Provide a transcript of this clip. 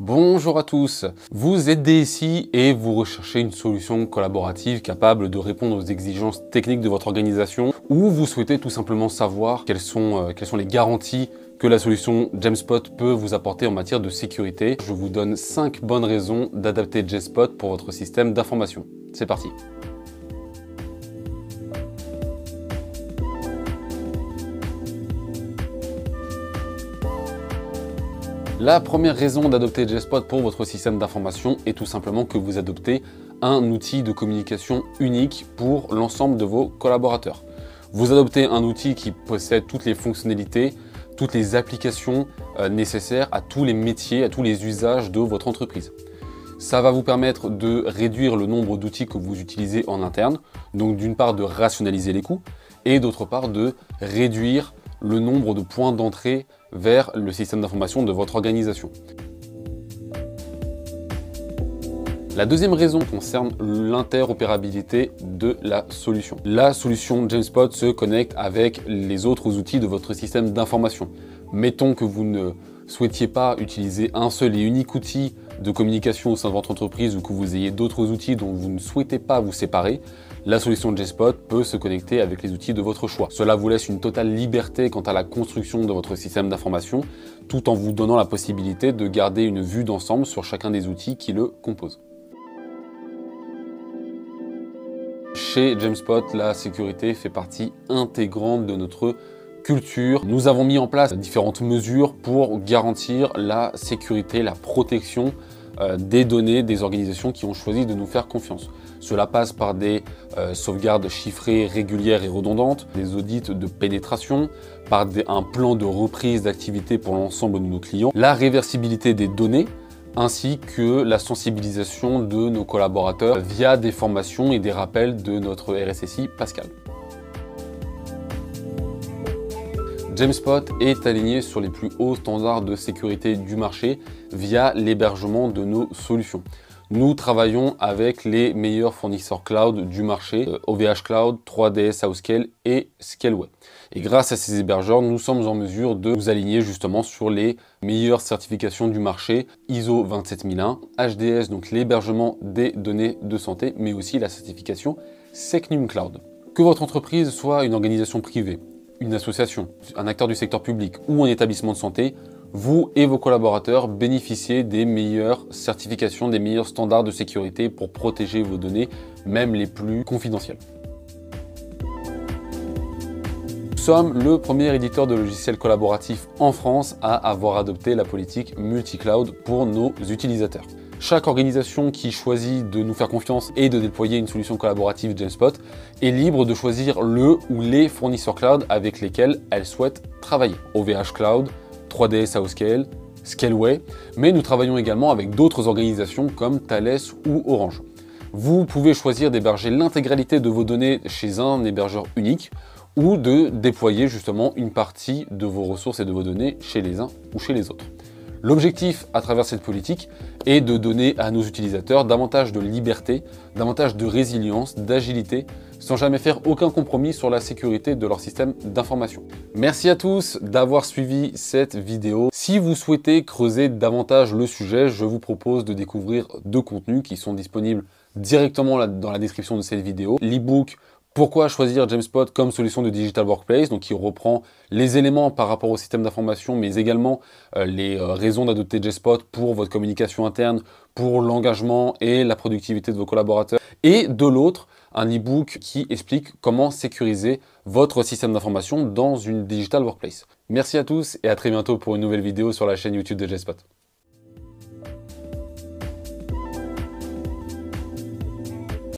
Bonjour à tous, vous êtes DSI et vous recherchez une solution collaborative capable de répondre aux exigences techniques de votre organisation ou vous souhaitez tout simplement savoir quelles sont, euh, les garanties que la solution Jamspot peut vous apporter en matière de sécurité. Je vous donne 5 bonnes raisons d'adapter Jamspot pour votre système d'information. C'est parti La première raison d'adopter JSpot pour votre système d'information est tout simplement que vous adoptez un outil de communication unique pour l'ensemble de vos collaborateurs. Vous adoptez un outil qui possède toutes les fonctionnalités, toutes les applications euh, nécessaires à tous les métiers, à tous les usages de votre entreprise. Ça va vous permettre de réduire le nombre d'outils que vous utilisez en interne, donc d'une part de rationaliser les coûts, et d'autre part de réduire le nombre de points d'entrée vers le système d'information de votre organisation. La deuxième raison concerne l'interopérabilité de la solution. La solution Jamespot se connecte avec les autres outils de votre système d'information. Mettons que vous ne souhaitiez pas utiliser un seul et unique outil de communication au sein de votre entreprise ou que vous ayez d'autres outils dont vous ne souhaitez pas vous séparer, la solution JSpot peut se connecter avec les outils de votre choix. Cela vous laisse une totale liberté quant à la construction de votre système d'information, tout en vous donnant la possibilité de garder une vue d'ensemble sur chacun des outils qui le composent. Chez Jamespot, la sécurité fait partie intégrante de notre culture. Nous avons mis en place différentes mesures pour garantir la sécurité, la protection euh, des données des organisations qui ont choisi de nous faire confiance. Cela passe par des euh, sauvegardes chiffrées régulières et redondantes, des audits de pénétration, par un plan de reprise d'activité pour l'ensemble de nos clients, la réversibilité des données, ainsi que la sensibilisation de nos collaborateurs via des formations et des rappels de notre RSSI Pascal. Jamespot est aligné sur les plus hauts standards de sécurité du marché via l'hébergement de nos solutions. Nous travaillons avec les meilleurs fournisseurs cloud du marché, OVH euh, Cloud, 3DS Housecale et Scaleway. Et grâce à ces hébergeurs, nous sommes en mesure de nous aligner justement sur les meilleures certifications du marché, ISO 27001, HDS, donc l'hébergement des données de santé, mais aussi la certification Secnum Cloud. Que votre entreprise soit une organisation privée, une association, un acteur du secteur public ou un établissement de santé, vous et vos collaborateurs bénéficiez des meilleures certifications, des meilleurs standards de sécurité pour protéger vos données, même les plus confidentielles. Nous sommes le premier éditeur de logiciels collaboratifs en France à avoir adopté la politique multi-cloud pour nos utilisateurs. Chaque organisation qui choisit de nous faire confiance et de déployer une solution collaborative Jamespot est libre de choisir le ou les fournisseurs cloud avec lesquels elle souhaite travailler. OVH Cloud, 3ds Housecale, Scaleway, mais nous travaillons également avec d'autres organisations comme Thales ou Orange. Vous pouvez choisir d'héberger l'intégralité de vos données chez un hébergeur unique ou de déployer justement une partie de vos ressources et de vos données chez les uns ou chez les autres. L'objectif à travers cette politique est de donner à nos utilisateurs davantage de liberté, davantage de résilience, d'agilité, sans jamais faire aucun compromis sur la sécurité de leur système d'information. Merci à tous d'avoir suivi cette vidéo. Si vous souhaitez creuser davantage le sujet, je vous propose de découvrir deux contenus qui sont disponibles directement dans la description de cette vidéo. L'ebook pourquoi choisir Jamespot comme solution de digital workplace Donc, qui reprend les éléments par rapport au système d'information, mais également euh, les euh, raisons d'adopter Jamespot pour votre communication interne, pour l'engagement et la productivité de vos collaborateurs? Et de l'autre, un e-book qui explique comment sécuriser votre système d'information dans une digital workplace. Merci à tous et à très bientôt pour une nouvelle vidéo sur la chaîne YouTube de Jamespot.